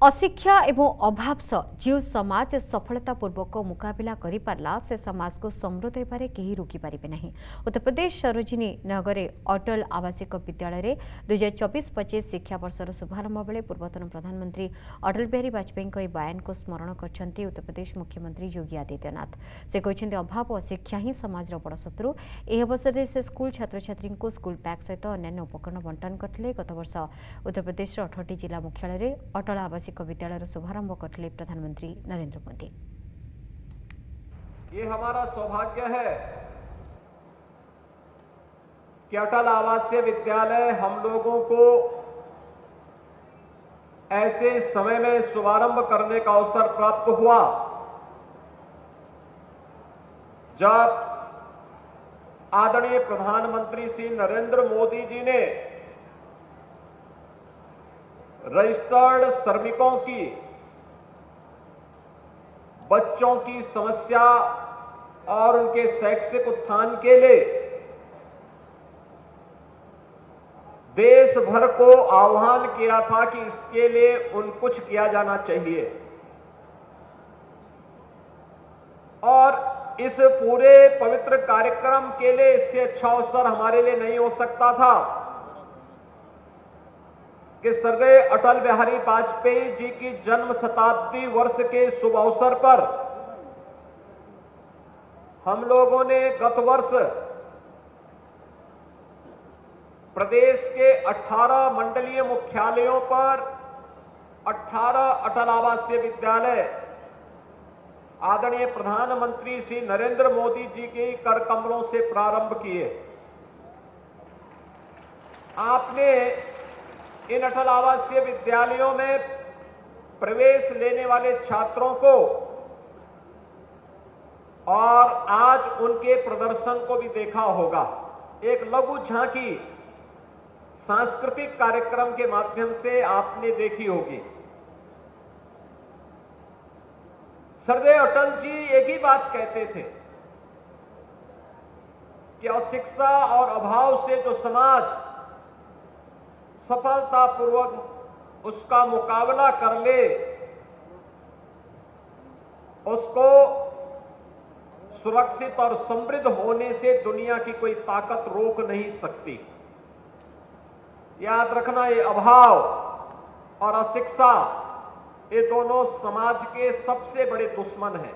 ଅଶିକ୍ଷା ଏବଂ ଅଭାବ ସହ ଯେଉଁ ସମାଜ ସଫଳତାପୂର୍ବକ ମୁକାବିଲା କରିପାରିଲା ସେ ସମାଜକୁ ସମୃଦ୍ଧ ହେବାରେ କେହି ରୋକିପାରିବେ ନାହିଁ ଉତ୍ତରପ୍ରଦେଶ ସରୋଜିନୀ ନଗରରେ ଅଟଳ ଆବାସିକ ବିଦ୍ୟାଳୟରେ ଦୁଇହଜାର ଚବିଶ ପଚିଶ ଶିକ୍ଷାବର୍ଷର ଶୁଭାରମ୍ଭ ବେଳେ ପୂର୍ବତନ ପ୍ରଧାନମନ୍ତ୍ରୀ ଅଟଳ ବିହାରୀ ବାଜପେୟୀଙ୍କ ଏହି ବୟାନକୁ ସ୍ମରଣ କରିଛନ୍ତି ଉତ୍ତରପ୍ରଦେଶ ମୁଖ୍ୟମନ୍ତ୍ରୀ ଯୋଗୀ ଆଦିତ୍ୟନାଥ ସେ କହିଛନ୍ତି ଅଭାବ ଓ ଅଶିକ୍ଷା ହିଁ ସମାଜର ବଡ଼ ଶତ୍ରୁ ଏହି ଅବସରରେ ସେ ସ୍କୁଲ ଛାତ୍ରଛାତ୍ରୀଙ୍କୁ ସ୍କୁଲ ବ୍ୟାଗ୍ ସହିତ ଅନ୍ୟାନ୍ୟ ଉପକରଣ ବଣ୍ଟନ କରିଥିଲେ ଗତବର୍ଷ ଉତ୍ତରପ୍ରଦେଶର ଅଠରଟି ଜିଲ୍ଲା ମୁଖ୍ୟାଳୟରେ ଅଟଳ ଆବାସିକ विद्यालय शुभारंभ करते प्रधानमंत्री नरेंद्र मोदी ये हमारा सौभाग्य है कि अटल आवासीय विद्यालय हम लोगों को ऐसे समय में शुभारंभ करने का अवसर प्राप्त हुआ, जब आदरणीय प्रधानमंत्री श्री नरेंद्र मोदी जी ने रजिस्टर्ड श्रमिकों की, बच्चों की समस्या और उनके शैक्षिक उत्थान के लिए देश भर को आह्वान किया था कि इसके लिए उन कुछ किया जाना चाहिए। और इस पूरे पवित्र कार्यक्रम के लिए इससे अच्छा अवसर हमारे लिए नहीं हो सकता था। कि स्वर्गीय अटल बिहारी वाजपेयी जी की जन्म शताब्दी वर्ष के शुभ अवसर पर हम लोगों ने गत वर्ष प्रदेश के 18 मंडलीय मुख्यालयों पर 18 अटल आवासीय विद्यालय, आदरणीय प्रधानमंत्री श्री नरेंद्र मोदी जी के कर कमलों से प्रारंभ किए। आपने इन अटल आवासीय विद्यालयों में प्रवेश लेने वाले छात्रों को और आज उनके प्रदर्शन को भी देखा होगा। एक लघु झांकी सांस्कृतिक कार्यक्रम के माध्यम से आपने देखी होगी। सरदेव अटल जी एक ही बात कहते थे कि अशिक्षा और अभाव से जो समाज सफलतापूर्वक उसका मुकाबला कर ले। उसको सुरक्षित और समृद्ध होने से दुनिया की कोई ताकत रोक नहीं सकती। याद रखना ये अभाव और अशिक्षा, ये दोनों समाज के सबसे बड़े दुश्मन हैं।